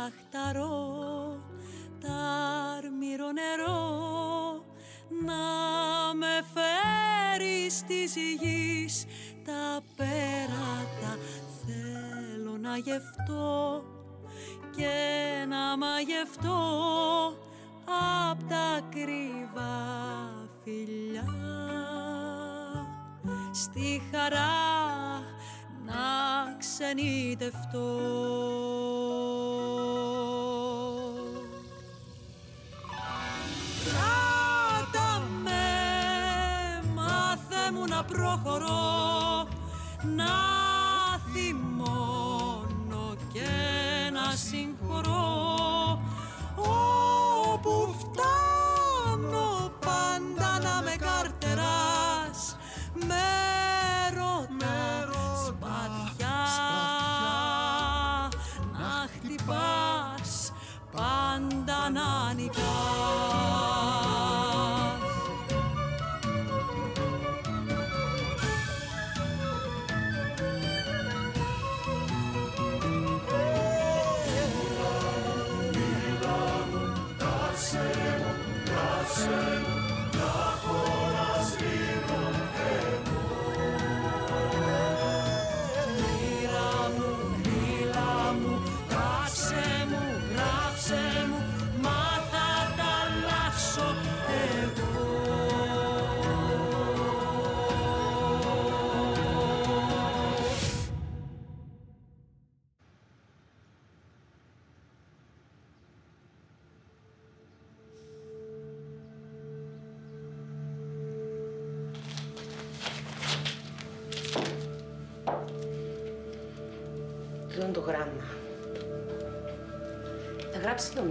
λαχταρώ τα άρμυρο νερό να με φέρει στη γης τα πέρατα θέλω να γευτώ και να μαγευτώ απ' τα κρύβα φιλιά στη χαρά να ξενιτευτώ. Προχωρώ,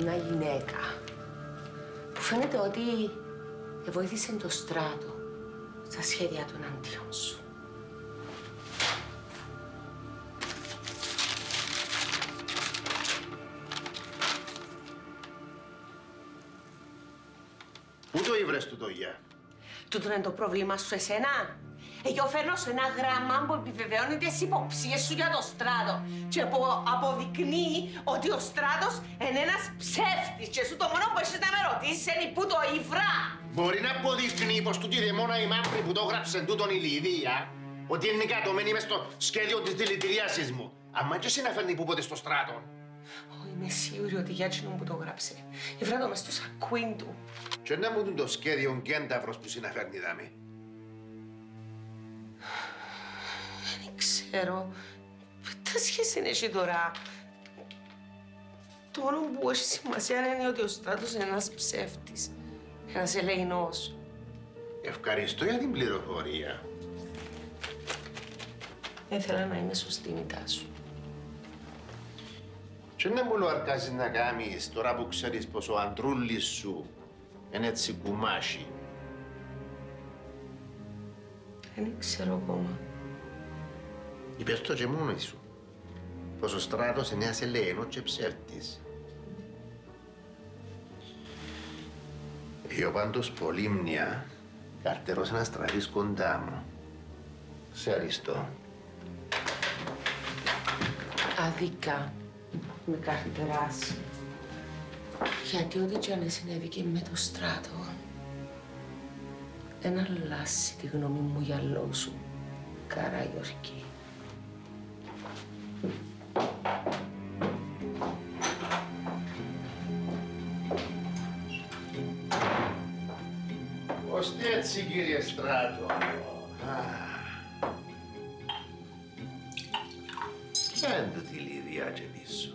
μια γυναίκα που φαίνεται ότι βοήθησε το στράτο στα σχέδια του εναντίον σου. Πού το ήβρες του το γεια. Τούτο είναι το πρόβλημα σου εσένα. Εγώ φέρνω σε ένα γράμμα που επιβεβαιώνει τις υποψίες σου για το στράτο και που αποδεικνύει ότι ο στράτος είναι ένας ψεύτης και σου το μόνο που έχεις να με ρωτήσεις είναι πού το ήβρα. Μπορεί να αποδεικνύει πως τούτη δαιμόνα η μαύρη που το έγραψε τούτον η Λιδία ότι είναι κατωμένη μες στο σχέδιο της δηλητηρίασης μου. Αμά και εσύ να φέρνει που πότε στο στράτο. Ω, Είμαι σίγουρη ότι για εκείνον που το γράψε. Ήβρα το μες στο σακούιν του. Και να μου δουν το σχέδιο γκένταυρος που συναφέρνει δάμε. Ξέρω. Τι σχέση είναι εσύ τώρα; Το μόνο που έχει σημασία είναι ότι ο στράτος είναι ένας ψεύτης. Ένας ελεηνός. Ευχαριστώ για την πληροφορία. Ήθελα να είμαι σωστή μητά σου. Και να μου lo αρκάζεις να κάνεις τώρα που ξέρεις πως ο αντρούλης σου είναι έτσι κουμάσι; Δεν ξέρω ακόμα. Είπες το και μόνοι σου. Πως ο στράτος είναι ένας ελεένος και ψεύτης. Εγώ πάντως πολύ μνιά καρτερός να στραφείς κοντά μου. Σε αριστώ. Αδικά με καρτεράς. Γιατί ό,τι κι αν συνέβη και με το στράτο, δεν αλλάσει τη γνώμη μου για λόγους σου, Καραγιορκή. Ώστε έτσι κύριε Στράτο; Ποια είναι τούτη η Λίδια και πίσω.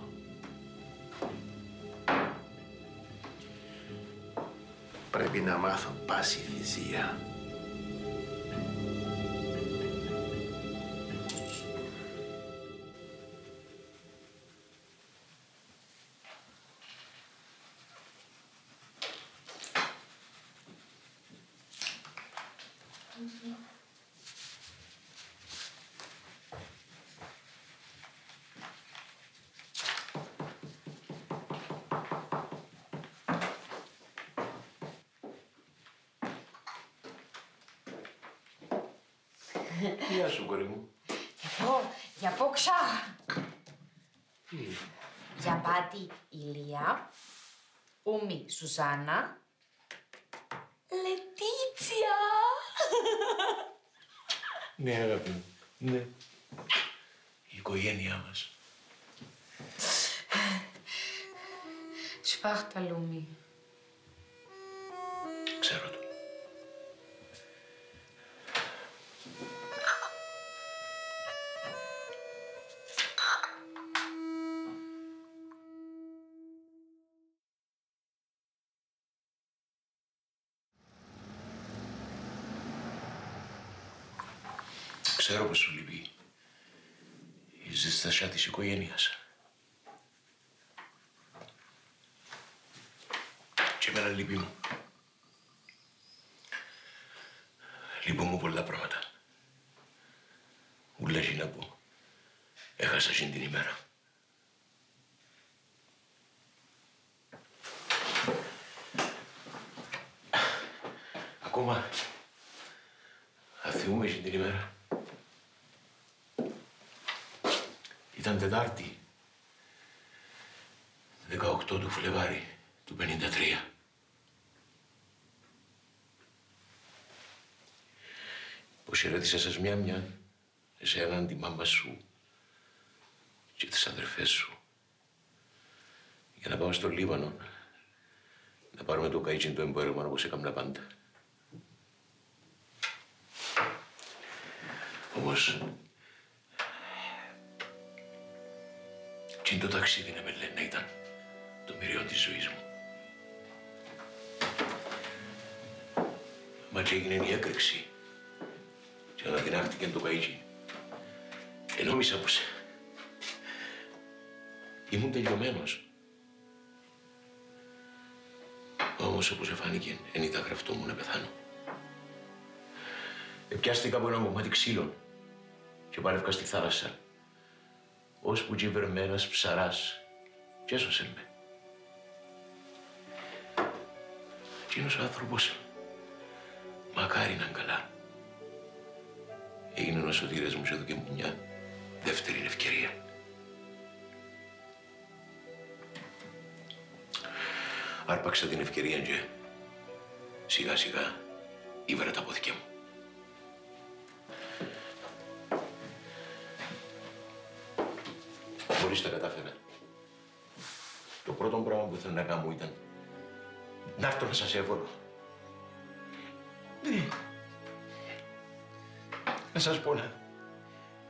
Πρέπει να μάθω πάση θυσία. Γεια σου, κορί μου; Εγώ, για πόξα. Για πάτη Ηλία. Ούμι Σουζάνα. Λετίτσια. Ναι, αγάπη μου. Ναι. Η οικογένειά μας. Σφάχτα Λούμι. Οικογένειας. Και εμένα λείπει μου. Λείπουν μου πολλά πράγματα. Ούλα να πω. Έχασα την την ημέρα. Ακόμα αθιούμε την ημέρα. Ήταν Τετάρτη, 18 του Φλεβάρι του 53. Υποσχερέτησα σας μια μια, εσέναν τη μάμα σου και τις αδερφές σου για να πάω στο Λίβανο να πάρουμε το καΐτσιν το εμπόρευμα όπως έκανα πάντα. Όμως Τι το ταξίδι να με λένε να ήταν το μυριό της ζωής μου. Μα και έγινε η έκρηξη και αναδυνάχτηκε το καΐτσι. Ενόμισα πως ήμουν τελειωμένος. Όμως όπως εφάνηκε, δεν ήταν γραφτό μου να πεθάνω. Επιάστηκα από ένα κομμάτι ξύλων και παρεύκα στη θάλασσα ώσπου κυβερμένας ψαράς και έσωσε με. Εκείνος ο άνθρωπος μακάρι να καλά. Έγινε ο σωτήρας μου και εδώ και μου μια δεύτερη ευκαιρία. Άρπαξα την ευκαιρία και σιγά σιγά ήβρα τα πόθηκια μου. Χωρίς τα κατάφερα. Το πρώτο πράγμα που ήθελα να κάνω ήταν να έρθω να σας έβολω. Ναι. Να σας πω να,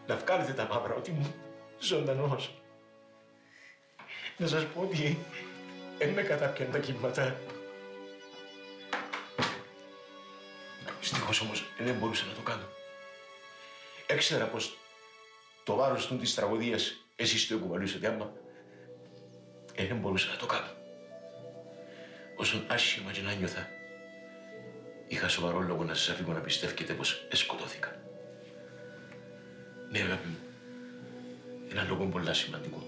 να βγάλετε τα μαύρα ότι ήμουν ζωντανός. Να σας πω ότι δεν με κατάπιαν τα κύματα. Δυστυχώς όμως δεν μπορούσα να το κάνω. Έξερα πως το βάρος του της τραγωδίας εσείς το κουβαλούσατε άμα ε, δεν μπορούσα να το κάνω. Όσον άσχημα και να νιώθα, είχα σοβαρό λόγο να σας αφήγω να πιστεύετε πως εσκοτώθηκα. Ναι, αγάπη μου, ένα λόγο πολύ σημαντικό.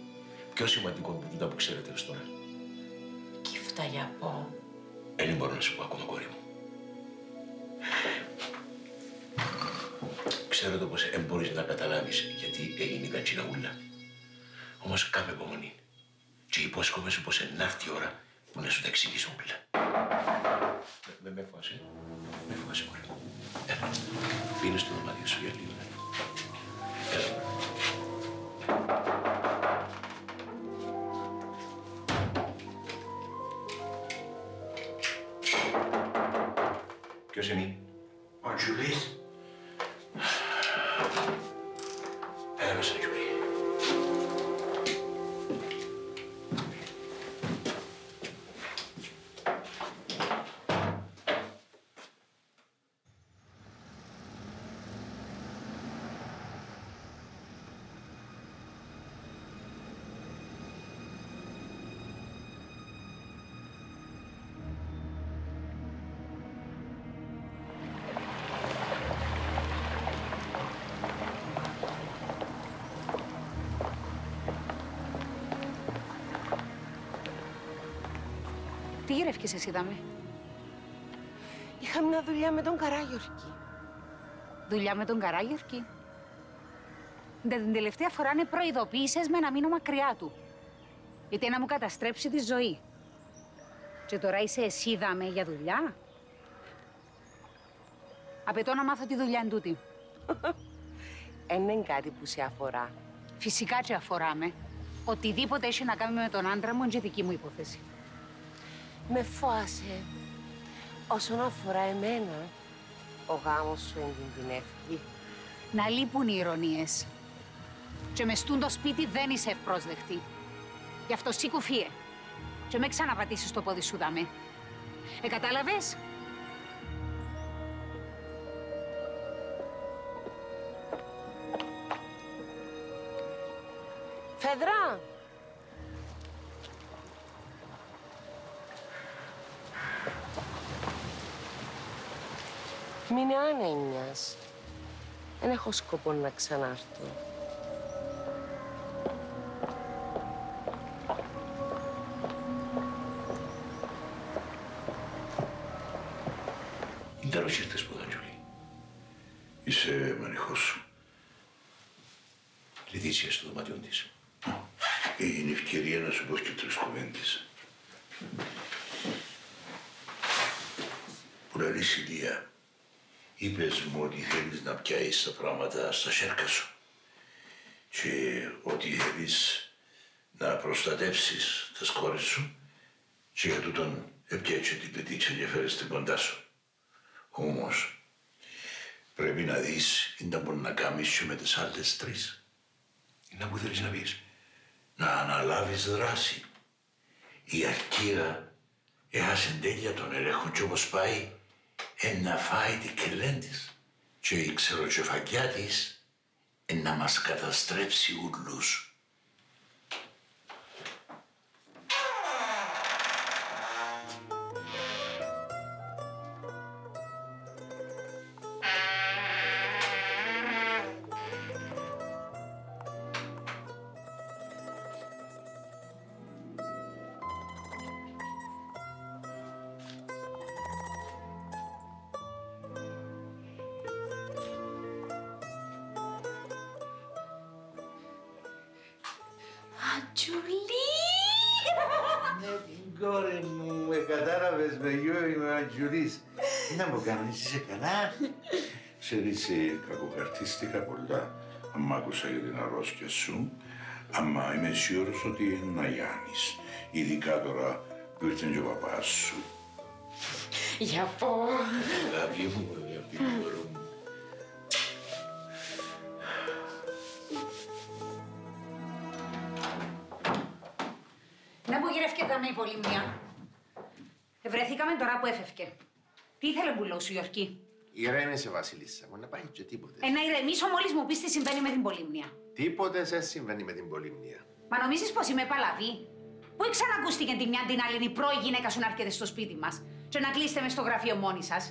Πιο σημαντικό από τούτα που ξέρετε ως τώρα. Κύφτα για πω. Δεν μπορώ να σου πω ακόμα, κόρη μου. Ξέρω το πως δεν μπορείς να καταλάβεις γιατί έγινε η κατσιναγούλα. Όμως κάμε υπομονή. Και υπόσχομαι σου πως ενάρτη η ώρα που να σου τα εξηγήσω όλα. Δεν με φοβάσαι. Με φοβάσαι, μωρέ μου. Έλα. Πίνε στο δωμάτιο σου για λίγο. Έλα. Ποιος είναι; Ο Τζουλής. Έλα μέσα, Γιούλη. Τι γυρεύκες εσύ, δάμε. Είχα μια δουλειά με τον Καράγιορκη. Δουλειά με τον Καράγιορκη; Ντε την τελευταία φορά είναι προειδοποίησες με να μείνω μακριά του. Γιατί να μου καταστρέψει τη ζωή. Και τώρα είσαι εσύ δάμε για δουλειά; Απαιτώ να μάθω τη δουλειά εν τούτη. Εν είναι κάτι που σε αφορά. Φυσικά και αφορά με. Οτιδήποτε έχει να κάνει με τον άντρα μου είναι και δική μου υπόθεση. Με φόασε. Όσον αφορά εμένα, ο γάμος σου εγκινδυνεύει. Να λείπουν οι ηρωνίες. Και με στούν το σπίτι δεν είσαι ευπρόσδεκτη. Γι' αυτό σήκου φύε. Και με ξαναπατήσεις το πόδι σου δαμέ. Ε, κατάλαβες; Φεδρά! Μείνε άνενιας. Δεν έχω σκοπό να ξανάρθω. Είναι τέλος ήρθες που ήταν, Τζούλη. Είσαι μανιχός σου. Λυδίσια στο δωμάτιο της. Είναι ευκαιρία να σου πω και τρεις κουβέντες. Που λαλείς Ηλία, είπες μου ότι θέλεις να πιάσεις τα πράγματα στα σέρκα σου και ότι θέλεις να προστατεύσεις τις κόρες σου και για τούτον έπιαξε την πετίτσα και φέρες την κοντά σου. Όμως, πρέπει να δεις τι να μπορεί να κάνεις και με τις άλλες τρεις. Είναι που θέλεις να πεις. Να αναλάβεις δράση. Η αρκία έχασε τέλεια τον ελέγχο και όπως πάει, εν να φάει την κελέν της. Και η ξεροκεφακιά της, εν να μας καταστρέψει ουρλούς. Αντζουλή! Ναι, την κόρη μου, με κατάλαβες με γιο είμαι ο Αντζουλής. Τι να μου κάνεις, είσαι καλά; Ξέρεις, ε, κακοκαρτίστηκα πολλά. Αν άκουσα για την αρρώστια σου, άμα είμαι σίγουρος ότι είναι να Γιάννης. Ειδικά τώρα που ήρθε και ο παπάς σου. Για πω. Αγάπη μου, αγάπη μου, Βρεθήκαμε τώρα που έφευκε. Τι ήθελε μπουλό σου, Ιορκή. Ηρέμησε, Βασίλισσα μου, να πάει και τίποτε. Ε, να ηρεμήσω μόλις μου πεις τι συμβαίνει με την πολύμνια. Τίποτε δεν συμβαίνει με την πολυμνία. Μα νομίζεις πως είμαι παλαβή; Πού ξανακούστηκε τη μια την άλλη η πρώη γυναίκα σου να έρχεται στο σπίτι μας και να κλείσετε μες στο γραφείο μόνοι σας;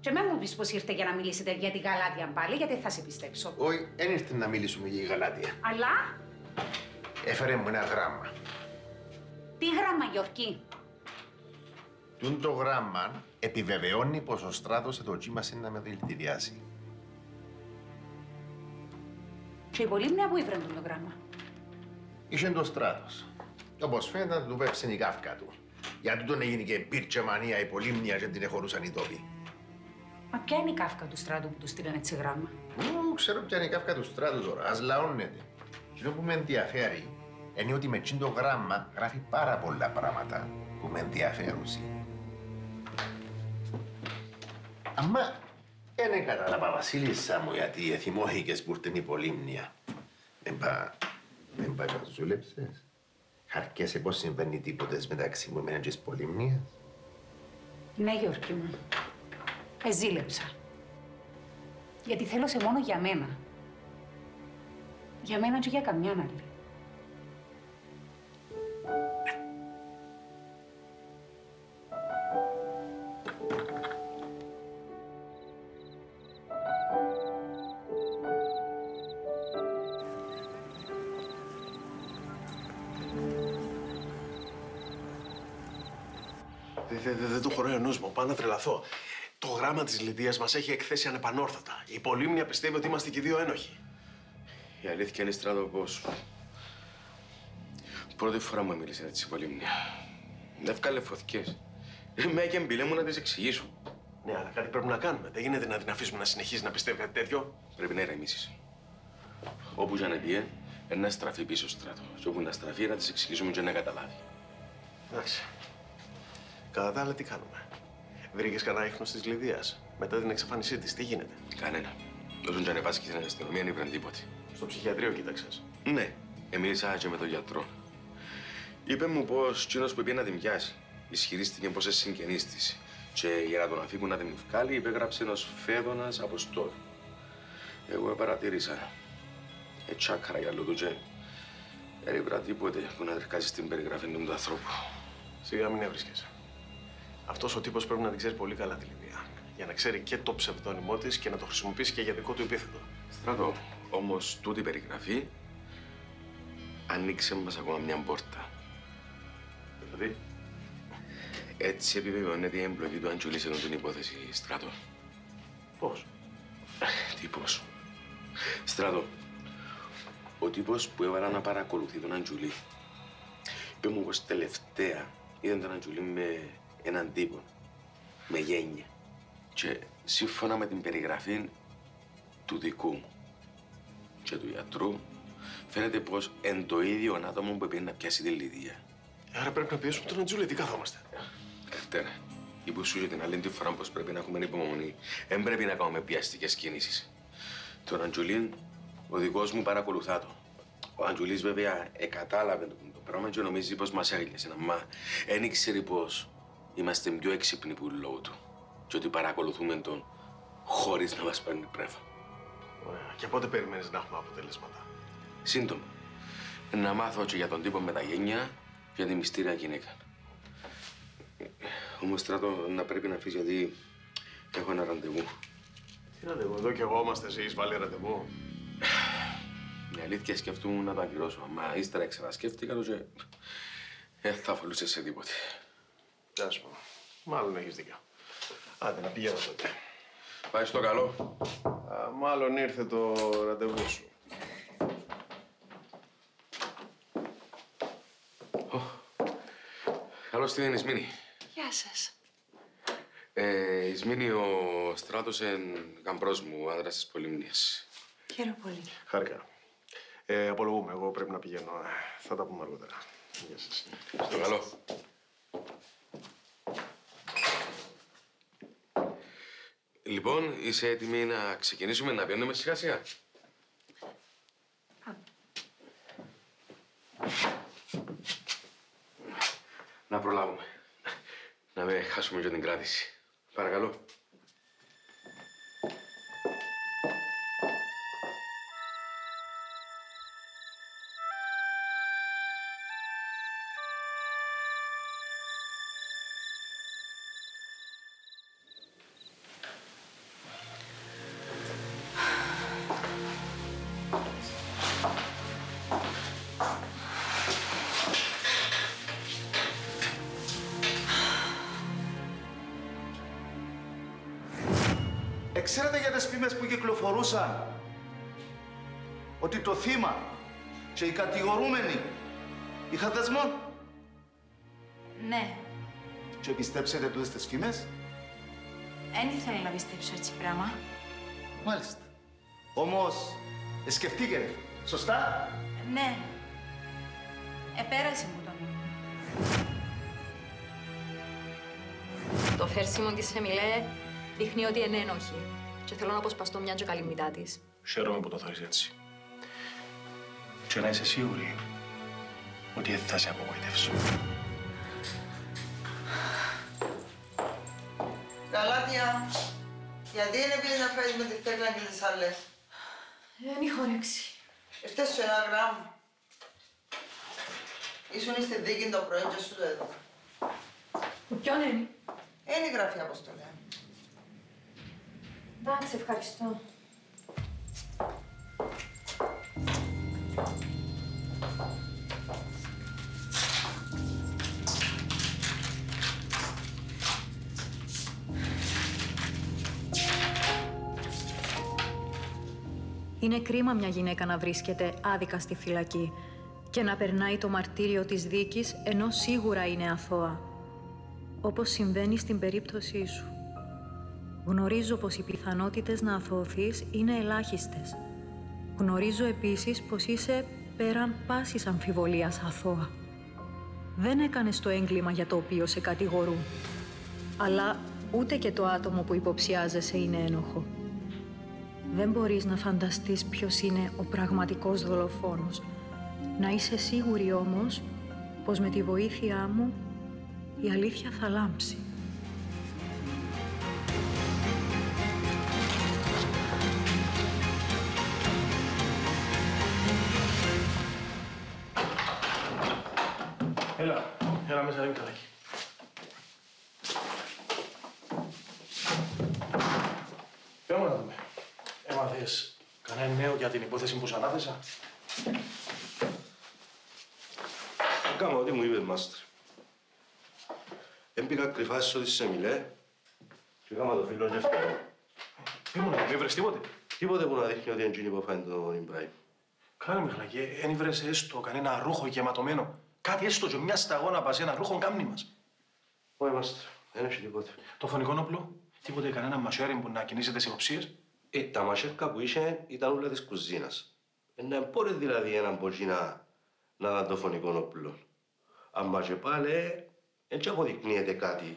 Και με μου πεις πως ήρθε για να μιλήσετε για την Γαλάτια πάλι, γιατί θα σε πιστέψω. Όχι, δεν ήρθε να μιλήσουμε για η Γαλάτια. Αλλά; Έφερε μου ένα γράμμα. τι γράμμα, Γιορκή. Τούν το γράμμα επιβεβαιώνει πως ο στράτος εδοκίμασε να με δηλητηριάσει. Και η πολύμνια που ήφερε το γράμμα. Είχε το στράτος. Όπως φαίνεται, του πέψε η κάφκα του. Για τούτον έγινε και πύρτσε μανία η πολύμνια και την εχωρούσαν οι τόποι. Μα ποια είναι η κάφκα του στράτου που τους στείλανε έτσι γράμμα; Ου, ξέρω ποια είναι η κάφκα του στράτου τώρα. Ας λαώνεται. Και το που με ενδιαφέρει είναι ότι με τσιν το γράμμα γράφει πάρα πολλά πράγματα που με ενδιαφέρουν. Αμα, δεν κατάλαβα, Βασίλισσα μου, γιατί εθιμώθηκες που ήρθε η πολύμνια. Δεν πά, δεν πά να ζούλεψες. Χαρκέσαι πως συμβαίνει τίποτες μεταξύ μου εμένα και της πολύμνιας. Ναι, Γιώργη μου. Εζήλεψα. Γιατί θέλω σε μόνο για μένα. Για μένα και για καμιά άλλη. Μου, πάω να τρελαθώ. Το γράμμα της Λιδίας μας έχει εκθέσει ανεπανόρθωτα. Η Πολύμνια πιστεύει ότι είμαστε και οι δύο ένοχοι. Η αλήθεια είναι στράτο πως Πρώτη φορά μου μίλησες έτσι πολύ μνήμα. Δεν βγάλε φωτιές. Με και εμπειλέ μου να τις εξηγήσω. Ναι, αλλά κάτι πρέπει να κάνουμε. Δεν γίνεται να την αφήσουμε να συνεχίζει να πιστεύει κάτι τέτοιο. Πρέπει να ηρεμήσεις. Όπου και να πήγε, να στραφεί πίσω στο στράτο. Και όπου να στραφεί, να της εξηγήσουμε και να καταλάβει. Εντάξει. Κατά τα άλλα, τι κάνουμε. Βρήκες κανένα ίχνος της Λιδίας; Μετά την εξαφάνισή της, τι γίνεται; Κανένα. Όσον και αν επάσκει στην αστυνομία, δεν ήβραν τίποτε. Στο ψυχιατρίο κοίταξες; Ναι, εμίλησα και με τον γιατρό. Είπε μου πως τσίνο που πήγε να την πιάσει. Ισχυρίστηκε πως είναι συγγενής της. Και για να τον αφήκουν να την βγάλει, υπέγραψε ένας φέδωνας αποστόλου. Εγώ παρατήρησα. Ε, τσάκαρα για λόγω και δεν ήβρα τίποτε που να δερκάσει στην περιγραφή του ανθρώπου. Σιγά μην έβρισκεσαι. Αυτός ο τύπος πρέπει να την ξέρει πολύ καλά τη Λιδία. Για να ξέρει και το ψευδόνυμό της και να το χρησιμοποιήσει και για δικό του επίθετο. Στράτο, όμως τούτη περιγραφή ανοίξε μας ακόμα μια πόρτα. Δηλαδή, Έτσι επιβεβαιώνεται η εμπλοκή του Αντζουλή σε την υπόθεση, Στράτο. πώς; Τι πώς. Στράτο, ο τύπος που έβαλα να παρακολουθεί τον Αντζουλή είπε μου πως τελευταία είδε τον Αντζουλή με έναν τύπο, με γένεια. Και σύμφωνα με την περιγραφή του δικού μου και του γιατρού, φαίνεται πως εν το ίδιο άτομο που πήγε να πιάσει τη Λιδία. Άρα πρέπει να πιέσουμε τον Αντζούλη. Τι καθόμαστε. Δευτέρα, είπα σου για την άλλη τη φορά πως πρέπει να έχουμε υπομονή. Δεν πρέπει να κάνουμε πιαστικές κινήσεις. Τον Αντζουλίν, ο δικός μου παρακολουθά το. Ο Αντζουλής βέβαια εκατάλαβε το, το πράγμα και νομίζει πως μας έγλυσε. Μα δεν ήξερε πως είμαστε πιο έξυπνοι που λόγω του. Και ότι παρακολουθούμε τον χωρίς να μας παίρνει πρέφα. Ωραία. Και πότε περιμένεις να έχουμε αποτελέσματα; Σύντομα, να μάθω και για τον τύπο με τα γένια και για τη μυστήρια γυναίκα. Όμως στράτο να πρέπει να αφήσει γιατί έχω ένα ραντεβού. Τι ραντεβού, εδώ κι εγώ είμαστε εσείς, βάλει ραντεβού. Η αλήθεια σκεφτούμουν να το ακυρώσω. Μα ύστερα ξανασκέφτηκα το και δεν θα αφολούσε σε τίποτε. Τι ας πούμε. Μάλλον έχεις δίκιο. Άντε να πηγαίνω τότε. Πάει στο καλό. Α, μάλλον ήρθε το ραντεβού σου. Καλώς την Ισμήνη. Γεια σας. Ε, Ισμήνη, ο Στράτος εν γαμπρός μου, άντρας της Πολυμνίας. Χαίρομαι πολύ. Χάρηκα. Ε, απολογούμε, εγώ πρέπει να πηγαίνω. Ε, Θα τα πούμε αργότερα. Γεια σας. Στο καλό. Λοιπόν, είσαι έτοιμη να ξεκινήσουμε να πιένουμε σιγά σιγά. Να προλάβουμε. Να μην χάσουμε και την κράτηση. Παρακαλώ. Εξέρετε για τις φήμες που κυκλοφορούσαν; Ότι το θύμα και οι κατηγορούμενοι είχαν δεσμό Ναι, και πιστέψετε τούτες τις φήμες; δεν ήθελα να πιστέψω έτσι πράγμα. Μάλιστα. Όμως, σκεφτήκετε, σωστά; Ναι, επέρασε μου τον. Το φέρσιμο της Εμιλέ δείχνει ότι είναι ένοχη και θέλω να αποσπαστώ μια και καλή μητά της. Χαίρομαι που το θεωρείς έτσι. Και να είσαι σίγουρη ότι δεν θα σε απογοητεύσω. Γαλάτια, γιατί δεν πήγες να φέρεις με τη Θέκλα και τις άλλες; Δεν έχω όρεξη. Ήρθες σου ένα γράμμα. Ήσουν στη δίκη το πρωί και σου το έδωσα. Ποιον είναι; Είναι η γραφή αποστολή. Εντάξει, ευχαριστώ. Είναι κρίμα μια γυναίκα να βρίσκεται άδικα στη φυλακή και να περνάει το μαρτύριο της δίκης ενώ σίγουρα είναι αθώα, όπως συμβαίνει στην περίπτωσή σου. Γνωρίζω πως οι πιθανότητες να αθωωθείς είναι ελάχιστες. Γνωρίζω επίσης πως είσαι πέραν πάσης αμφιβολίας αθώα. Δεν έκανες το έγκλημα για το οποίο σε κατηγορούν. Αλλά ούτε και το άτομο που υποψιάζεσαι είναι ένοχο. Δεν μπορείς να φανταστείς ποιος είναι ο πραγματικός δολοφόνος. Να είσαι σίγουρη όμως πως με τη βοήθειά μου η αλήθεια θα λάμψει. Έμπηκα κρυφά σε ό,τι σε μιλέ και έκανα το φίλο και αυτό. Πες μου να μην βρες τίποτε. Τίποτε που να δείχνει ότι είναι εκείνη που φάνε το Ιμπράιμ. Κάνε με χλακέ, εν βρες έστω κανένα ρούχο γεματωμένο. Κάτι έστω και μια σταγόνα πας ένα ρούχο κάμνη μας. Όχι, μάστρ, δεν έχει τίποτε. Το φωνικό όπλο, τίποτε κανένα μασέρι που να κινήσει τις υποψίες; Ε, τα μασέρκα που είχε ήταν όλα της κουζίνας. Ε, να μπορείς δηλαδή έναν ποτσίνα να δει το φωνικό όπλο. Αν και πάλι, έτσι αποδεικνύεται κάτι.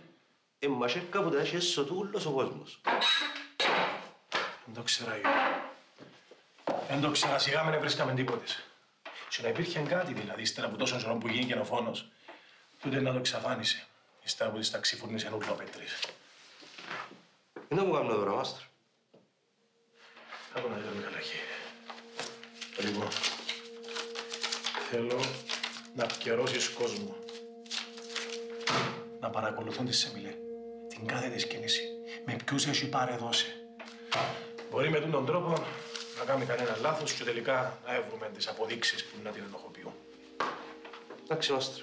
Ε, μασέρκα που τα έχει έσω του ούλος ο κόσμος. Δεν το ξέρα, Γιώργο. Δεν το ξέρα, σιγά με δεν βρίσκαμε τίποτες. Και να υπήρχε κάτι δηλαδή, ύστερα από τόσο καιρό που γίνηκε ο φόνος, τότε να το εξαφάνισε. Ύστερα από τις ταξιφούρνησε ένα ούλο πέτρης. Είναι μου κάνω τώρα, μάστρ. Άκου να δείτε Μιχαλάκη. Λοιπόν, θέλω να επικαιρώσεις κόσμο. Να παρακολουθούν τη Σεμιλές. Την κάθε της κίνηση. Με ποιους έχει πάρε δώσει. Μπορεί με τον τρόπο να κάνει κανένα λάθος και τελικά να έβρουμε τις αποδείξεις που να την ενοχοποιούν. Εντάξει, μάστρ.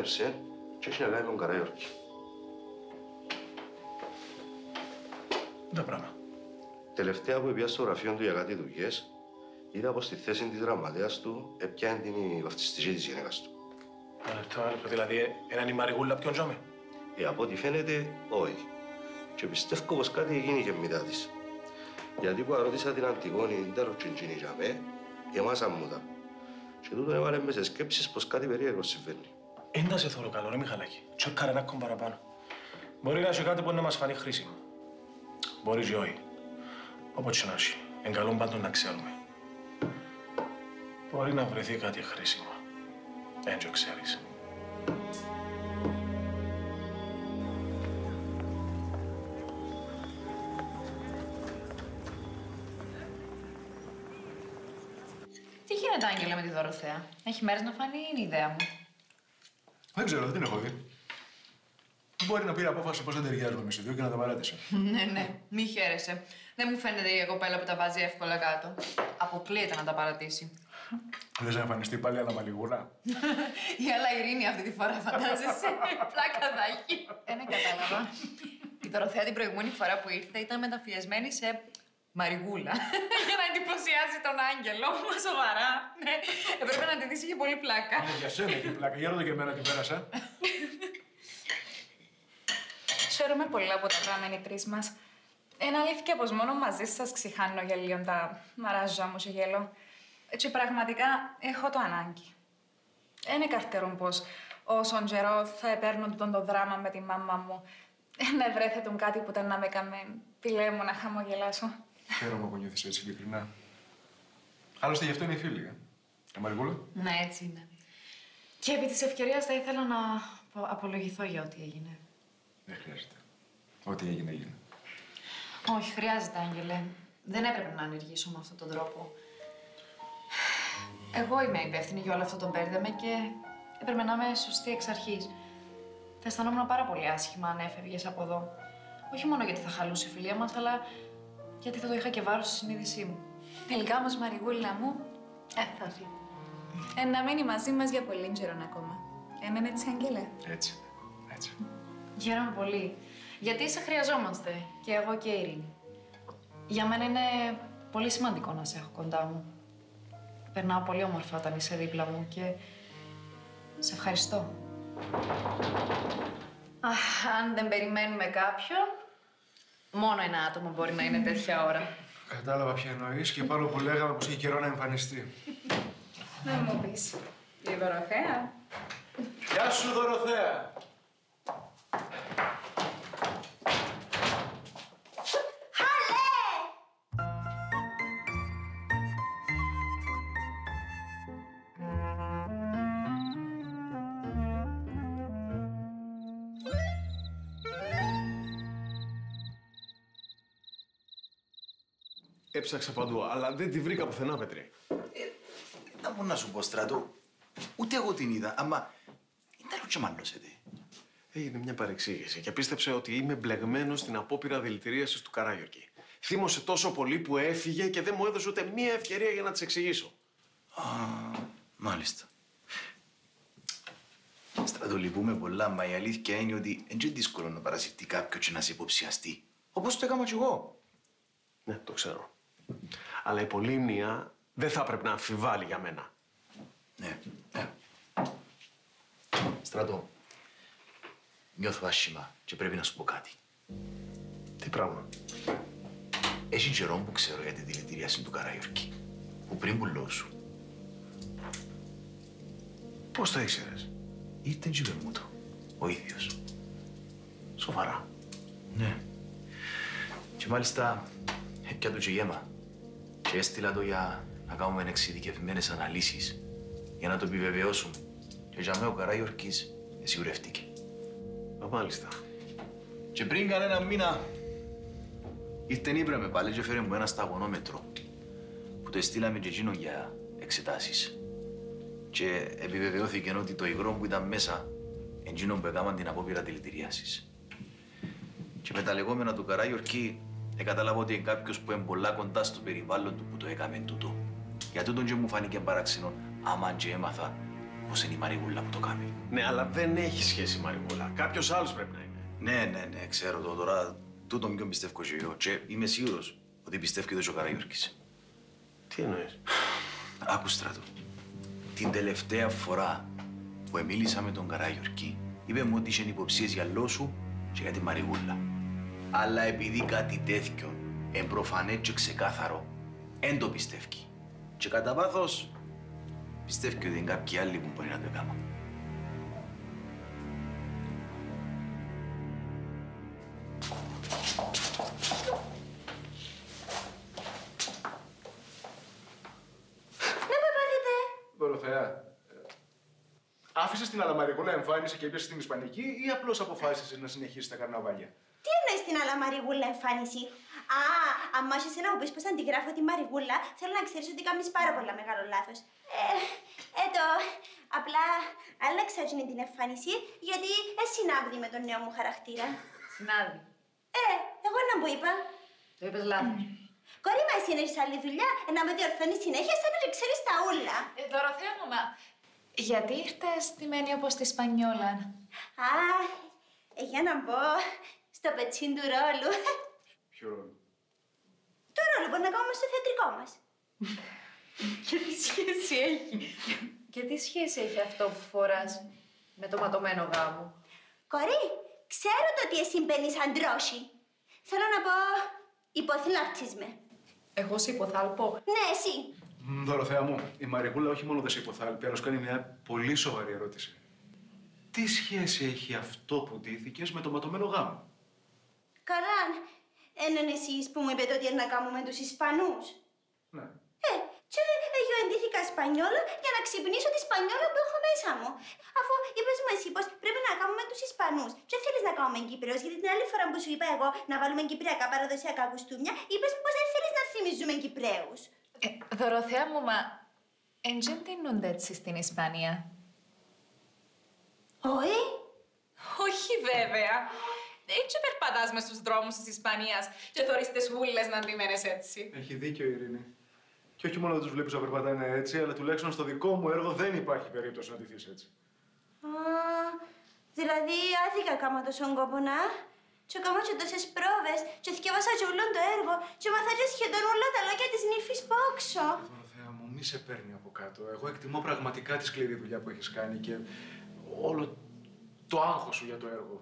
Με παραξένεψε και έχει να κάνει τον Καραϊόρκη. Τα πράγμα. Τελευταία που πήγα στο γραφείο του για κάτι δουλειές, είδα πως στη θέση της γραμματέας του έπιανε την η βαφτιστική της γυναίκας του. Ένα λεπτό, ένα λεπτό. Δηλαδή, ε, έναν η Μαριγούλα ποιον ζώμε. Ε, από ό,τι φαίνεται, όχι. Και πιστεύω πως κάτι έγινε και μετά της. Γιατί που αρώτησα την Αντιγόνη, δεν ρωτήσε εκείνη για με, εμάσαν μου τα. Και τούτον έβαλε μες σε σκέψεις πως κάτι περίεργο συμβαίνει. Εν τα σε θωρώ καλό, ρε Μιχαλάκη. Τσεκάρε ένα ακόμα παραπάνω. Μπορεί να έχει κάτι που να μας φανεί χρήσιμο. Μπορεί και όχι. Όπως και να έχει. Εν καλό πάντων να ξέρουμε. Μπορεί να βρεθεί κάτι χρήσιμο. Εν και ξέρεις. Τι γίνεται, Άγγελα, με τη Δωροθέα. Έχει μέρες να φανεί ή είναι η ιδέα μου. Δεν ξέρω, δεν την έχω δει. Μπορεί να πήρε απόφαση πώς δεν ταιριάζουμε εμεί οι δύο και να τα παράτησε. ναι, ναι, μη χαίρεσαι. Δεν μου φαίνεται η κοπέλα που τα βάζει εύκολα κάτω. Αποκλείεται να τα παρατήσει. Δεν θα εμφανιστεί πάλι αναμαλιγούρα. Η άλλα ειρήνη αυτή τη φορά, φαντάζεσαι. Πλάκα θα έχει. Ε, ναι, κατάλαβα. Η Δωροθέα την προηγούμενη φορά που ήρθε ήταν μεταφιεσμένη σε μαριγούλα. Για να εντυπωσιάσει τον Άγγελο. Μας σοβαρά. Ναι, έπρεπε να τη δεις, είχε πολύ πλάκα. Είναι για σένα έχει πλάκα. Για ρώτα και εμένα τι πέρασα. Χαίρομαι πολύ από τα πράγματα οι τρεις μας. Είναι αλήθεια πως μόνο μαζί σας ξηχάνω για λίγο τα μαράζα μου σε γέλο. Και πραγματικά έχω το ανάγκη. Είναι καρτερόν πως όσον καιρό θα επέρνουν τον το δράμα με τη μάμα μου να βρέθετουν κάτι που ήταν να με καμε πηλέ μου να χαμογελάσω. Χαίρομαι που νιώθεις έτσι ειλικρινά. Άλλωστε γι' αυτό είναι η φίλη. Ε, ε Μαργούλα. Ναι, έτσι είναι. Και επί της ευκαιρίας θα ήθελα να απο- απολογηθώ για ό,τι έγινε. Δεν χρειάζεται. Ό,τι έγινε, έγινε. Όχι, χρειάζεται, Άγγελε. Δεν έπρεπε να ενεργήσω με αυτόν τον τρόπο. Εγώ είμαι υπεύθυνη για όλο αυτό το μπέρδεμε και έπρεπε να είμαι σωστή εξ αρχής. Θα αισθανόμουν πάρα πολύ άσχημα αν έφευγες από εδώ. Όχι μόνο γιατί θα χαλούσε η φιλία μας, αλλά γιατί θα το είχα και βάρος στη συνείδησή μου. Τελικά όμως, Μαριγούλα μου, ε, θα έρθει. Ε, να μείνει μαζί μας για πολύ καιρό ακόμα. Ε, είναι έτσι, Αγγέλε. Έτσι. Έτσι. Χαίρομαι πολύ. Γιατί σε χρειαζόμαστε, και εγώ και η Ειρήνη. Για μένα είναι πολύ σημαντικό να σε έχω κοντά μου. Περνάω πολύ όμορφα όταν είσαι δίπλα μου και σε ευχαριστώ. Αχ, αν δεν περιμένουμε κάποιον, μόνο ένα άτομο μπορεί να είναι τέτοια ώρα. Κατάλαβα ποια εννοείς και πάνω που λέγαμε πως έχει καιρό να εμφανιστεί. Να μου πεις. Η Δωροθέα. Γεια σου, Δωροθέα. Έψαξα παντού, αλλά δεν τη βρήκα πουθενά, Πέτρη. Να μου να σου πω, στρατό, ούτε εγώ την είδα, άμα ήταν και μάλλωσετε. Έγινε μια παρεξήγηση και πίστεψε ότι είμαι μπλεγμένος στην απόπειρα δηλητηρίασης του Καράγιορκη. Θύμωσε τόσο πολύ που έφυγε και δεν μου έδωσε ούτε μία ευκαιρία για να της εξηγήσω. Α, μάλιστα. Στρατό, λυπούμε πολλά, μα η αλήθεια είναι ότι είναι δύσκολο να παρασυρθεί κάποιος και να σε υποψιαστεί. Όπως το έκανα κι εγώ. Ναι, το ξέρω. Αλλά η πολύμνια δεν θα πρέπει να αμφιβάλλει για μένα. Ναι, ναι. Στρατό, νιώθω άσχημα και πρέπει να σου πω κάτι. Τι πράγμα; Έχει καιρό που ξέρω για τη δηλητηρίαση του Καραϊορκή. Που πριν πουλώ σου. Πώς το ήξερες; Ήρθε και είπε μου το. Ο ίδιος. Σοβαρά. Ναι. Και μάλιστα έπια του και γέμα. Και έστειλα το για να κάνουμε εξειδικευμένες αναλύσεις για να το επιβεβαιώσουμε. Και για μένα ο Καραϊορκής σιγουρευτήκε. Α, μάλιστα. Και πριν κανένα μήνα ήρθε νύπρα με πάλι και φέρε μου ένα σταγονόμετρο που το στείλαμε και εκείνο για εξετάσεις. Και επιβεβαιώθηκε ότι το υγρό που ήταν μέσα εκείνο που έκαναν την απόπειρα δηλητηρίασης. Και με τα λεγόμενα του Καράγιορκή κατάλαβα ότι είναι κάποιος που είναι πολλά κοντά στο περιβάλλον του που το έκαμε τούτο. Για τούτον και μου φάνηκε παράξενο άμα και έμαθα πως είναι η Μαριγούλα που το κάνει. Ναι, αλλά δεν έχει σχέση η Μαριγούλα. Κάποιος άλλος πρέπει να είναι. Ναι, ναι, ναι, ξέρω το τώρα. Τούτον ποιον πιστεύω και εγώ. Και είμαι σίγουρος ότι πιστεύει και το ο Καραγιώρκης. Τι εννοείς; Άκου στράτο. Την τελευταία φορά που μίλησα με τον Καράγιορκη, είπε μου ότι είχε υποψίες για Λόσου και για τη Μαριγούλα. Αλλά επειδή κάτι τέτοιο εμπροφανέ και ξεκάθαρο, εν το πιστεύει. Και κατά βάθος, πιστεύει ότι είναι κάποιοι άλλοι που μπορεί να το κάνουν. Άφησε την Αλαμαρικούλα εμφάνιση και έπιασε την Ισπανική ή απλώς αποφάσισες να συνεχίσεις τα καρναβάλια; Τι εννοείς την άλλα Μαριγούλα εμφάνιση; Α, αν μ' άρχισε να μου πεις πως αντιγράφω τη Μαριγούλα, θέλω να ξέρεις ότι κάνεις πάρα πολλά μεγάλο λάθος. Ε, έτω, απλά άλλαξα εκείνη την εμφάνιση γιατί ε, συνάδει με τον νέο μου χαρακτήρα. Συνάδει. Ε, εγώ να μου είπα. Το είπες λάθος. Κορή μας, εσύ έχεις άλλη δουλειά, ε, να με διορθώνεις συνέχεια σαν να ξέρεις τα ούλα. Ε, Δωροθέα μου, μα γιατί ήρθες στημένη όπως τη Σπανιόλα; Α, ε, για να μπω στο πετσίν του ρόλου. Ποιο ρόλο; Το ρόλο που να κάνουμε στο θεατρικό μας. Και τι σχέση έχει; Και τι σχέση έχει αυτό που φοράς με το ματωμένο γάμο; Κορή, ξέρω το ότι εσύ μπαίνεις αντρόσι. Θέλω να πω, υποθλάπτεις με. Εγώ σε υποθάλπω. Ναι, εσύ. Μ, Δωροθέα μου, η Μαρικούλα όχι μόνο δεν σε υποθάλπει, αλλά σου κάνει μια πολύ σοβαρή ερώτηση. Τι σχέση έχει αυτό που ντύθηκες με το ματωμένο γάμο; Καλά, έναν εσείς που μου είπετε ότι είναι να κάνουμε τους Ισπανούς. Ναι. Ε, και εγώ εντύθηκα Σπανιόλα για να ξυπνήσω τη Σπανιόλα που έχω μέσα μου. Αφού είπες μου εσύ πως πρέπει να κάνουμε τους Ισπανούς και θέλεις να κάνουμε Κύπριος, γιατί την άλλη φορά που σου είπα εγώ να βάλουμε κυπριακά παραδοσιακά κουστούμια, είπες μου πως δεν θέλεις να θυμίζουμε Κυπραίους. Ε, Δωροθέα μου, μα εντζεν τίνονται έτσι στην Ισπανία; Όχι. Όχι βέβαια. έτσι περπατάς μες στους δρόμους της Ισπανίας και θωρείς τις βούλες να αντιμένες έτσι. Έχει δίκιο η Ειρήνη. Και όχι μόνο δεν τους βλέπεις να περπατάνε έτσι, αλλά τουλάχιστον στο δικό μου έργο δεν υπάρχει περίπτωση να ντυθείς έτσι. Α, δηλαδή άδικα κάμα τόσο κόπο να. Και κάμα και τόσες πρόβες και θυκεύασα και όλο το έργο και μαθα και σχεδόν όλα τα λόγια της νύφης πόξο. Δωροθέα μου, μη σε παίρνει από κάτω. Εγώ εκτιμώ πραγματικά τη σκληρή δουλειά που έχεις κάνει και όλο το άγχος σου για το έργο.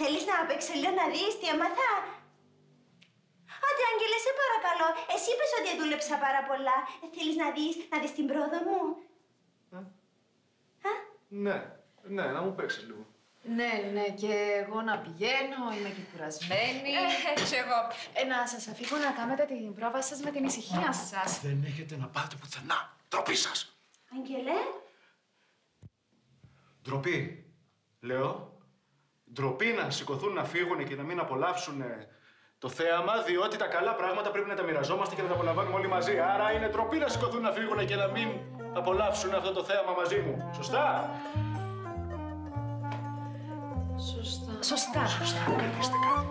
Θέλεις να παίξω λίγο να δεις τι έμαθα; Άντε, Άγγελε, σε παρακαλώ. Εσύ είπες ότι δούλεψα πάρα πολλά. Ε, θέλεις να δεις, να δεις την πρόοδο μου; Ναι, ναι, να μου παίξεις λίγο. Ναι, ναι, και εγώ να πηγαίνω, είμαι και κουρασμένη. Ε, κι εγώ. Ε, να σας αφήγω να κάνετε την πρόβα σας με την ησυχία σας. Δεν έχετε να πάτε πουθενά. Ντροπή σας. Άγγελε, Ντροπή. Λέω, ντροπή να σηκωθούν να φύγουν και να μην απολαύσουν ε, το θέαμα, διότι τα καλά πράγματα πρέπει να τα μοιραζόμαστε και να τα απολαμβάνουμε όλοι μαζί. Άρα είναι ντροπή να σηκωθούν να φύγουν και να μην απολαύσουν αυτό το θέαμα μαζί μου. Σωστά; Σωστά. Σωστά. Σωστά, κρατήστε κάτι.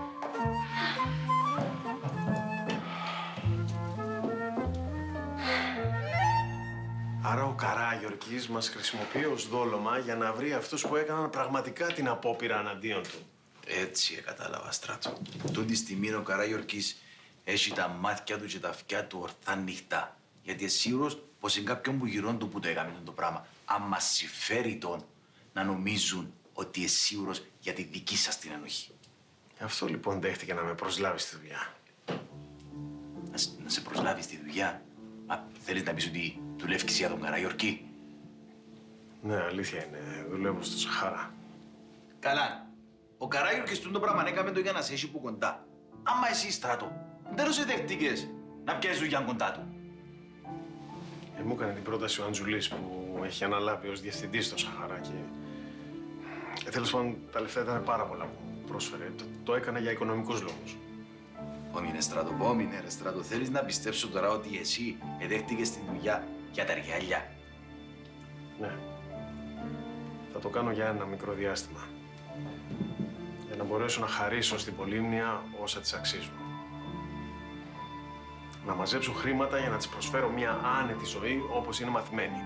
Άρα ο Καράγιορκης μας χρησιμοποιεί ως δόλωμα για να βρει αυτούς που έκαναν πραγματικά την απόπειρα εναντίον του. Έτσι, ε, κατάλαβα, στράτο. Τούτη τη στιγμή ο Καράγιορκης έχει τα μάτια του και τα αυτιά του ορθά ανοιχτά. Γιατί είναι σίγουρος πως είναι κάποιον που γυρών του που το έκαμε το πράγμα. Αν μας συμφέρει τον να νομίζουν ότι είναι σίγουρος για τη δική σας την ενοχή. Αυτό λοιπόν δέχτηκε να με προσλάβει στη δουλειά. Να, σ- να σε προσλάβει στη δουλειά. Μα θέλεις να πεις ότι δουλεύεις για τον Καραγιορκή; Ναι, αλήθεια είναι. Δουλεύω στο Σαχάρα. Καλά. Ο Καράγιορκης τούν το πράγμα έκαμε το για να σε έχει που κοντά. Άμα εσύ στράτο, δεν σε δεχτήκες να πιάσεις δουλειά κοντά του. Ε, μου έκανε την πρόταση ο Αντζουλής που έχει αναλάβει ως διευθυντής στο Σαχάρα και... Ε, τέλος πάντων, τα λεφτά ήταν πάρα πολλά που μου πρόσφερε. Το, το έκανα για οικονομικούς λόγους. Πόμινε στράτο, πόμινε ρε στράτο. Θέλεις να πιστέψω τώρα ότι εσύ εδέχτηκες την δουλειά για τα γυαλιά. Ναι. Θα το κάνω για ένα μικρό διάστημα. Για να μπορέσω να χαρίσω στην Πολύμνια όσα της αξίζουν. Να μαζέψω χρήματα για να της προσφέρω μια άνετη ζωή όπως είναι μαθημένη.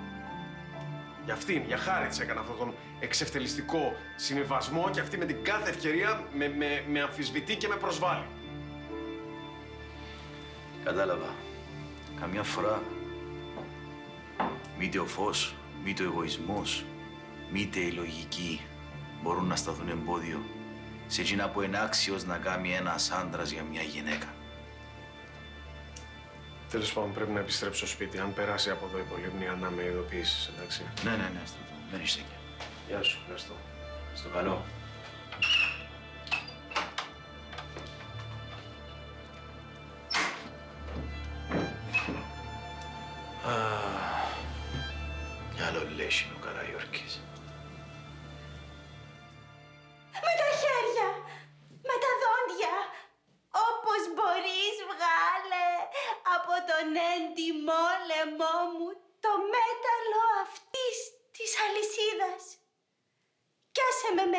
Για αυτήν, για χάρη της έκανα αυτόν τον εξευτελιστικό συμβιβασμό και αυτή με την κάθε ευκαιρία με, με, με αμφισβητεί και με προσβάλλει. Κατάλαβα. Καμιά φορά μήτε ο φως, μήτε ο εγωισμός, μήτε η λογική μπορούν να σταθούν εμπόδιο σε εκείνα που είναι άξιος να κάνει ένας άντρας για μια γυναίκα. Τέλος πάντων, πρέπει να επιστρέψω στο σπίτι. Αν περάσει από εδώ η Πολύμνια, να με ειδοποιήσεις, εντάξει. Ναι, ναι, ναι, στρατό. Δεν είσαι τέτοια. Γεια σου, ευχαριστώ. Στο καλό.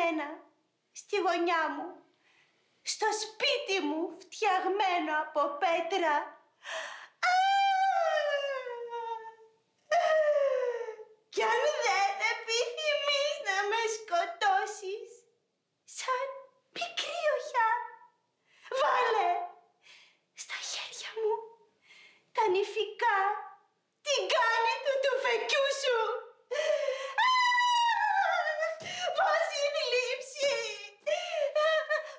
Μένα, στη γωνιά μου, στο σπίτι μου φτιαγμένο από πέτρα. Α! Κι αν δεν επιθυμείς να με σκοτώσεις, σαν μικρή οχιά, βάλε στα χέρια μου τα νηφικά την κάνη του του φεκιού σου. Α! Πόση θλίψη,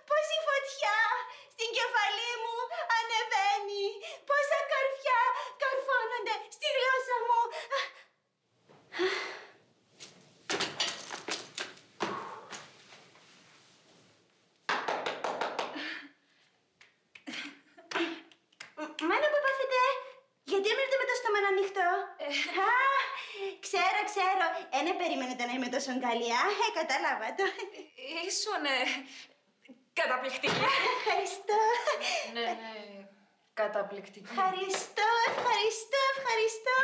πόση φωτιά στην κεφαλή μου ανεβαίνει, πόσα καρφιά καρφώνονται στη γλώσσα μου. Μάνα που πάθετε, γιατί έμεινετε με το στόμα ανοιχτό. Α, ξέρω, ξέρω. Ε, ναι, περιμένετε να είμαι τόσο καλή, α, ε, κατάλαβα το. Ήσουν ε, καταπληκτική. Ευχαριστώ. Ναι, ναι. Καταπληκτική. Ευχαριστώ, ευχαριστώ, ευχαριστώ.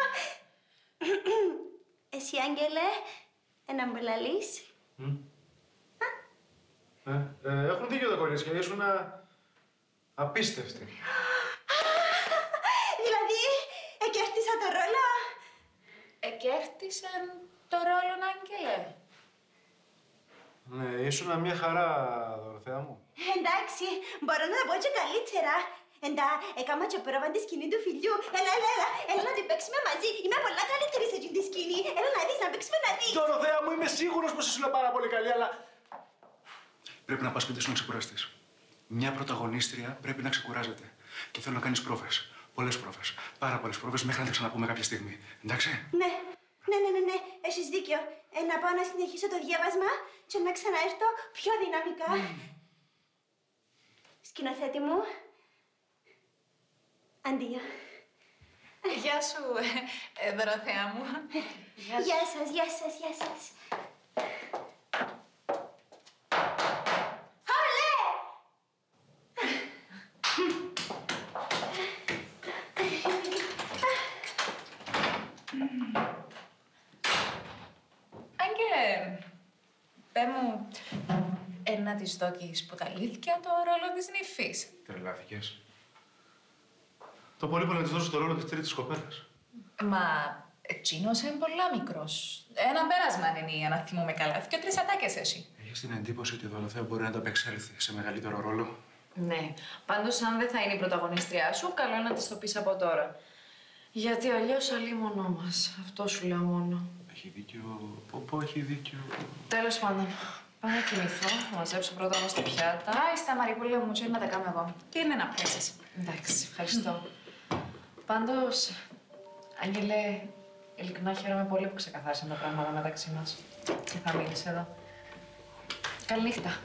Εσύ, Άγγελε, ένα μου λαλείς. Ε, ε, έχουν δίκιο τα κορίτσια, ήσουν απίστευτη. Δηλαδή, εκέρτησα το ρόλο. Εκέρτησε το ρόλο, Άγγελε. Ναι, ήσουν μια χαρά, Δωροθέα μου. Εντάξει, μπορώ να τα πω και καλύτερα. Εντά, έκανα και πρόβα τη σκηνή του φιλιού. Έλα, έλα, έλα, έλα να την παίξουμε μαζί. Είμαι πολλά καλύτερη σε εκείνη τη σκηνή. Έλα να δεις, να παίξουμε να δεις. Δωροθέα μου, είμαι σίγουρος πως ήσουν πάρα πολύ καλή, αλλά... Πρέπει να πας σπίτι σου να ξεκουραστείς. Μια πρωταγωνίστρια πρέπει να ξεκουράζεται. Και θέλω να κάνεις πρόβες. Πολλές πρόβες. Πάρα πολλές πρόβες μέχρι να τα ξαναπούμε κάποια στιγμή. Εντάξει; Ναι, ναι, ναι, ναι, ναι, έχεις δίκιο. Ε, να πάω να συνεχίσω το διάβασμα και να ξαναέρθω πιο δυναμικά. Σκηνοθέτη μου. Αντίο. Γεια σου, ε, ε, Δωροθέα μου. Γεια σας, γεια σας, γεια σας. Ολέ! Άγγελε, πέ μου, ε, να της δώκεις που τα αλήθεια το ρόλο της νυφής. Τρελάθηκες. Το πολύ πολύ να της δώσω το ρόλο της τρίτης κοπέλας. Μα εκείνος είναι πολλά μικρός. Ένα πέρασμα είναι η να θυμούμε καλά. Και τρεις ατάκες εσύ. Έχεις την εντύπωση ότι η Δωροθέα μπορεί να ανταπεξέλθει σε μεγαλύτερο ρόλο; Ναι. Πάντως, αν δεν θα είναι η πρωταγωνίστριά σου, καλό είναι να της το πεις από τώρα. Γιατί αλλιώς αλίμονό μας. Αυτό σου λέω μόνο. Έχει δίκιο. Πω, πω, έχει δίκιο. Τέλος πάντων, πάω να κοιμηθώ, να μαζέψω πρώτα όμω τα πιάτα. Άι, στα Μαρικούλα μου, τι να τα κάνω εγώ. Τι είναι να πιάσεις. Εντάξει, ευχαριστώ. Πάντως, Άγγελε, ειλικρινά χαίρομαι πολύ που ξεκαθάρισαν τα πράγματα μεταξύ μας. Και θα μείνεις εδώ; Καληνύχτα.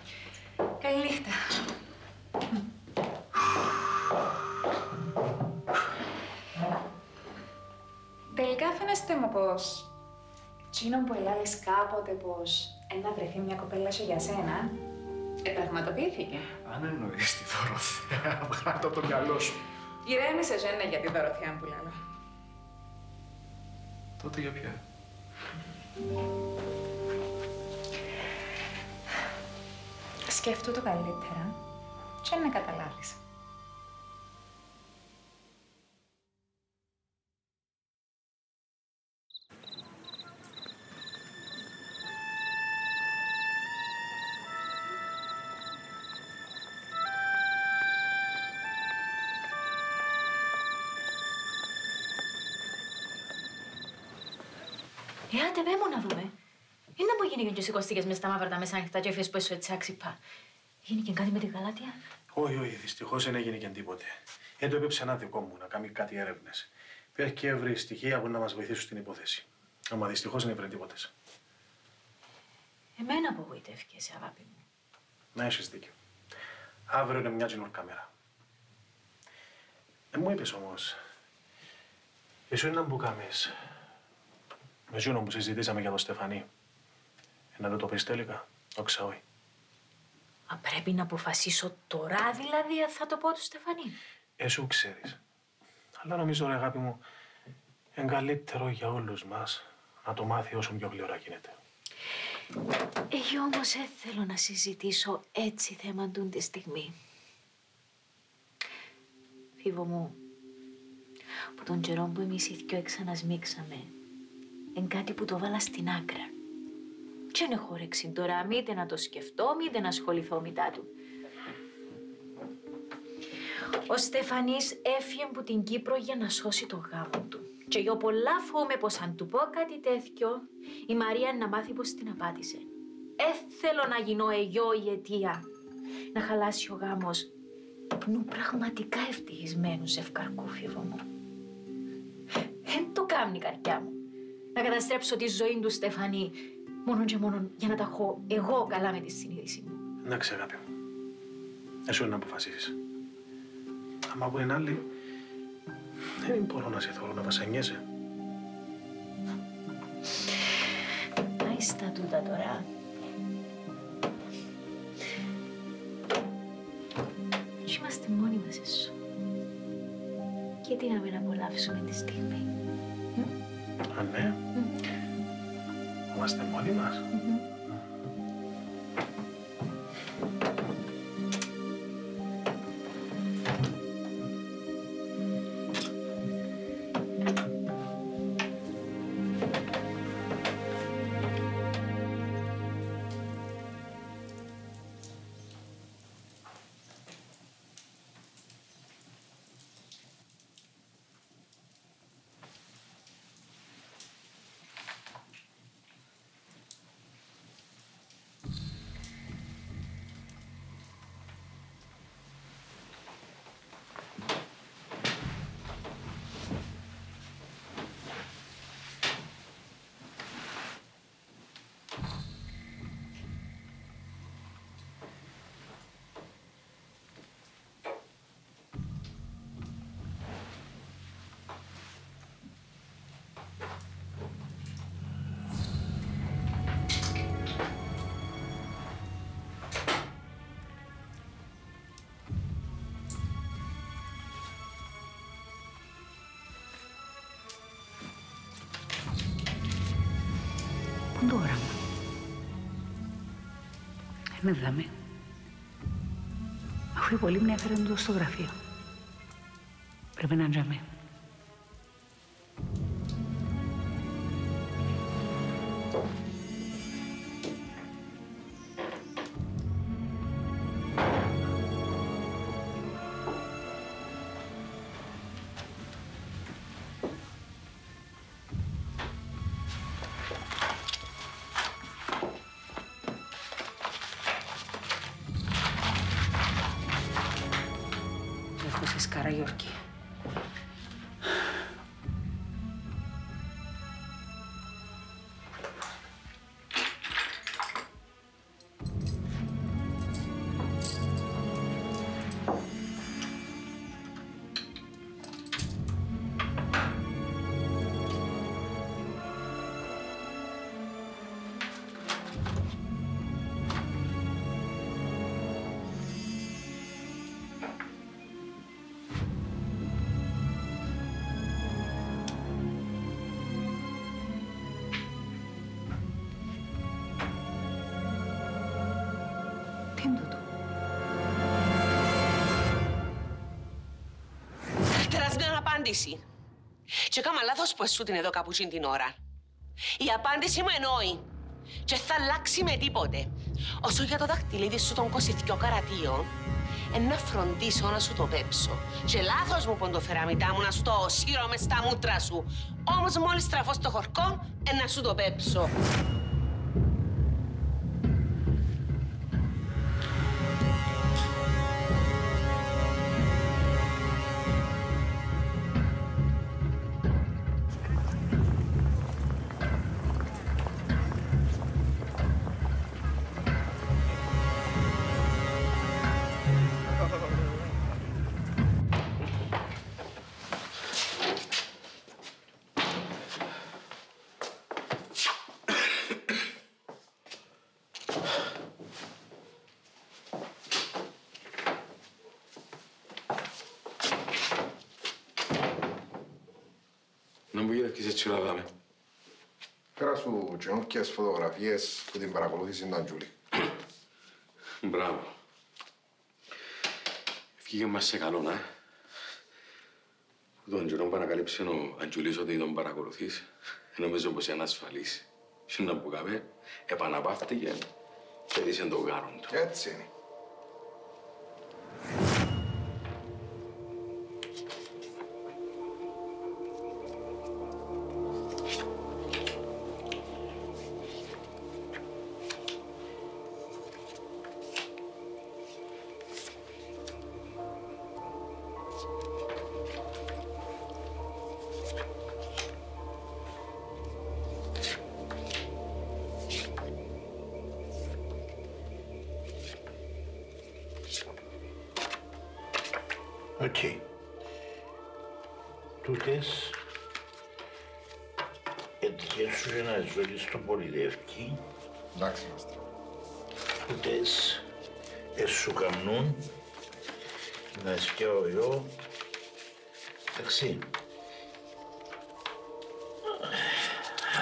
Καληνύχτα. Τελικά φαίνεστε μου πως εκείνο που ελάλης κάποτε πως ένα βρεθεί μια κοπέλα σου για σένα, επραγματοποιήθηκε. Αν εννοείς τη Δωροθέα, βγάλω από το μυαλό σου. Ηρέμησε, Ζένα, για τη Δωροθέα που λέω. Τότε για ποια; Σκέφτου το καλύτερα και να καταλάβεις. Ε, άντε, πέ μου να δούμε. Είναι που γίνηκε και σηκωστήκες μες στα μαύρα τα μέσα ανοιχτά και έφυγες που έσου έτσι άξιπα. Γίνηκε κάτι με την γαλάτια; Όχι, όχι, δυστυχώς δεν έγινε και τίποτε. Δεν το έπεψε ένα δικό μου να κάνει κάτι έρευνες. Πήρε και έβρι στοιχεία που να μας βοηθήσουν στην υπόθεση. Άμα δυστυχώς δεν έβρε τίποτε. Εμένα απογοητεύκεσαι, αγάπη μου. Να έχεις δίκιο. Αύριο είναι μια τζινουρ μέρα. Δεν μου είπες όμως. Εσύ είναι να μου κάνεις. Με ζούνο που συζητήσαμε για τον Στεφανί. Ε, να το πεις τελικά. Όχι, όχι. Μα πρέπει να αποφασίσω τώρα δηλαδή αν θα το πω του Στεφανή. Εσύ ξέρεις. Αλλά νομίζω, ρε αγάπη μου, είναι καλύτερο για όλους μας να το μάθει όσο πιο γλυόρα γίνεται. Εγώ όμως δεν θέλω να συζητήσω έτσι θέμα τούν τη στιγμή. Φίβο μου, που τον καιρό που εμείς οι δυο ξανασμίξαμε, είναι κάτι που το βάλα στην άκρα. Και δεν έχω όρεξη τώρα, μήτε να το σκεφτώ, μήτε να ασχοληθώ μετά του. Ο Στεφανής έφυγε από την Κύπρο για να σώσει το γάμο του. Και εγώ πολλά φοβούμαι πως αν του πω κάτι τέτοιο, η Μαρία να μάθει πως την απάτησε. Ε, θέλω να γίνω εγώ η αιτία. Να χαλάσει ο γάμος νου πραγματικά ευτυχισμένου ζευκαρκού φίβο μου. Εν το κάνει η καρδιά μου. Να καταστρέψω τη ζωή του Στεφανή μόνο και μόνο για να τα έχω εγώ καλά με τη συνείδηση μου. Εντάξει, αγάπη μου. Εσύ είναι να αποφασίσεις. Άμα που είναι άλλοι, δεν μπορώ να σε θέλω να βασανιέσαι. Άι στα τούτα τώρα. Και είμαστε μόνοι μας εσύ. Και τι να μην απολαύσουμε τη στιγμή. Α, ναι. Είμαστε μόνοι μας. Το όραμα. Είναι δάμε. Αφού η Πολύμνη έφερε το στο γραφείο. Πρέπει να τζαμί. Απάντηση. Και έκανα λάθος που έσου την εδώ κάπου εκείνη την ώρα. Η απάντηση μου εννοεί. Και θα αλλάξει με τίποτε. Όσο για το δαχτυλίδι σου τον κοσιθκιό καρατίο, εν να φροντίσω να σου το πέψω. Και λάθος μου που το φεραμιτά μου να σου το σύρω μες στα μούτρα σου. Όμως μόλις στραφώ στο χορκό, εν να σου το πέψω. Να μου γύρευκες έτσι να δάμε. Φέρα σου καινούργιες φωτογραφίες που την παρακολούθησε ήταν Τζούλη. Μπράβο. Βγήκε μας σε καλό, να. Που τον καιρό που ανακαλύψε ο Αντζουλής ότι τον παρακολουθείς, νομίζω πως είναι ασφαλής. Και να που κάμε, επαναπαύτηκε και έδισε το γάρον του. Έτσι είναι. Τούτες έτυχε σου για να ζωή στο Πολυδεύκη. Εντάξει είμαστε. Τούτες εσου καμνούν να σκιάω εγώ. Εντάξει.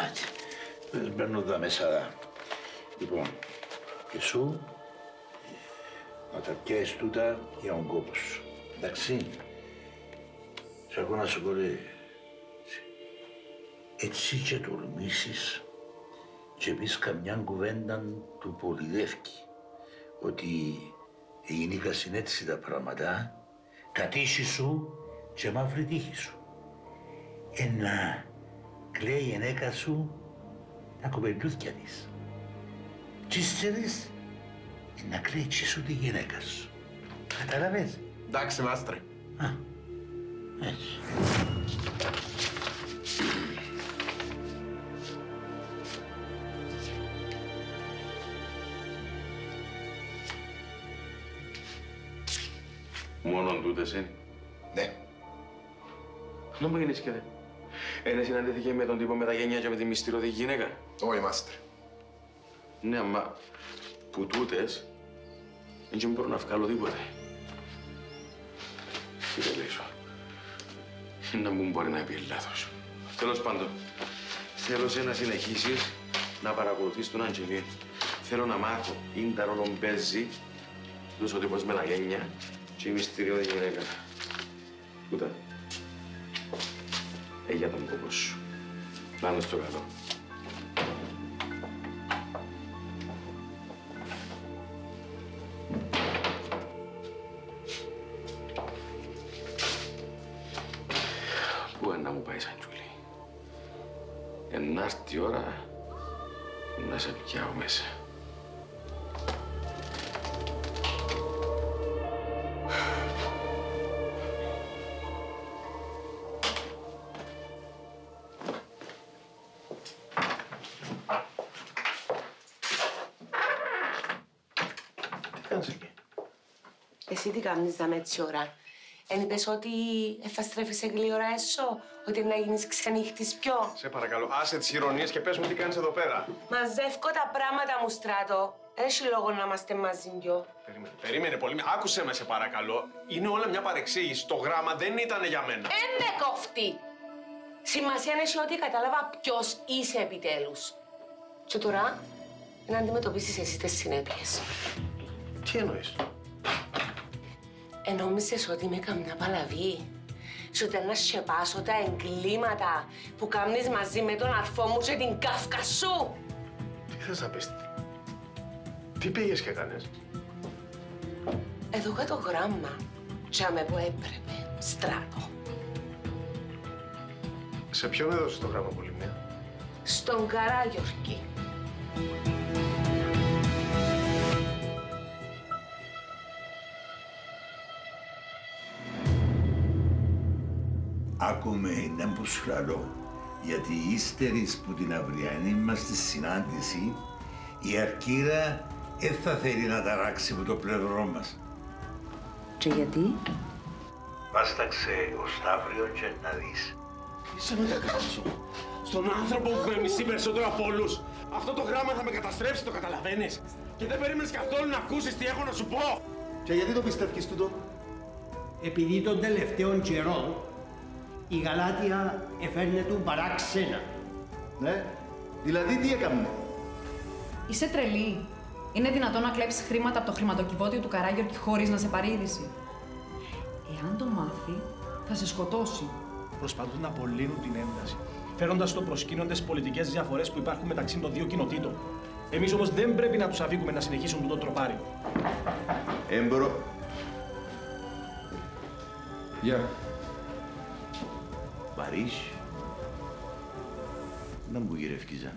Άντε, δεν μπαίνω εδώ μέσα. Λοιπόν, και σου να τα πιάσεις τούτα για τον κόπο σου. Εντάξει. Σε ακούω να σου πω ρε, έτσι και τολμήσεις και πεις καμιά κουβέντα του Πολυδεύκη ότι γίνηκαν έτσι τα πράγματα, κατήσι σου και μαύρη τύχη σου. Ένα κλαίει η γυναίκα σου τα κοπελούθια της. Και ύστερες να κλαίει και σου τη γυναίκα σου. Κατάλαβες. Εντάξει, μάστρε. Έτσι. Μόνον τούτες είναι. Ναι. Να μου γίνεις και δε. Ένα συναντήθηκε με τον τύπο με τα γένια και με τη μυστηριώδη γυναίκα. Όχι, μάστρε. Ναι, αλλά που τούτες δεν μπορώ να βγάλω τίποτε. Τι λέει σου. Να μου μπορεί να πει λάθος. Τέλος πάντων, θέλω σε να συνεχίσεις να παρακολουθείς τον Αντζελή. Θέλω να μάθω, είναι τα ρόλο παίζει, τους ο τύπος με τα γένια και η μυστηριώδη γυναίκα. Κούτα. Ε, για τον κόπο σου. Να είναι στο καλό. Εσύ τι κάνεις να με έτσι ώρα. Εν είπες ότι ε, θα στρέφεις γλύωρα έσω, ότι να γίνεις ξενύχτης πιο. Σε παρακαλώ, άσε τις ηρωνίες και πες μου τι κάνεις εδώ πέρα. Μαζεύκω τα πράγματα μου, στράτο. Δεν έχεις λόγο να είμαστε μαζί δυο. Περίμενε, περίμενε πολύ. Άκουσε με, σε παρακαλώ. Είναι όλα μια παρεξήγηση. Το γράμμα δεν ήταν για μένα. Ένε κόφτη! Σημασία έχει ότι κατάλαβα ποιος είσαι επιτέλους. Και τώρα να αντιμετωπίσεις εσύ τις συνέπειες. Τι εννοείς; Ενόμισες ότι είμαι καμιά παλαβή. Σου ήταν να σκεπάσω τα εγκλήματα που κάνεις μαζί με τον αρφό μου και την κάφκα σου. Τι θες να πεις; Τι πήγες και έκανες; Εδώ κάτω γράμμα. Τσάμε που έπρεπε. Στράτο. Σε ποιον έδωσες το γράμμα Πολυμνία. Στον Καράγιορκη. Άκουμε να που σου λαλώ, γιατί ύστερης που την αυριανή μας τη συνάντηση, η Αρκύρα δεν θα θέλει να ταράξει από το πλευρό μας. Και γιατί; Βάσταξε ο Σταύριο και να δεις. Είσαι να τα κάτσω. Στον άνθρωπο που με μισεί περισσότερο από όλους. Αυτό το γράμμα θα με καταστρέψει, το καταλαβαίνεις. Και δεν περίμενες καθόλου να ακούσεις τι έχω να σου πω. Και γιατί το πιστεύεις τούτο; Επειδή των τελευταίων καιρών η Γαλάτια εφέρνε του παράξενα. Ναι, δηλαδή τι έκαμε. Είσαι τρελή. Είναι δυνατόν να κλέψεις χρήματα από το χρηματοκιβώτιο του Καράγιορκη χωρίς να σε πάρει είδηση; Εάν το μάθει, θα σε σκοτώσει. Προσπαθούν να απολύνουν την ένταση, φέροντας στο προσκήνιο τις πολιτικές διαφορές που υπάρχουν μεταξύ των δύο κοινοτήτων. Εμείς όμως δεν πρέπει να τους αφήκουμε να συνεχίσουν το τροπάριο. Έμπορο. Γεια. Παρίσι. Να μου γυρεύκιζα.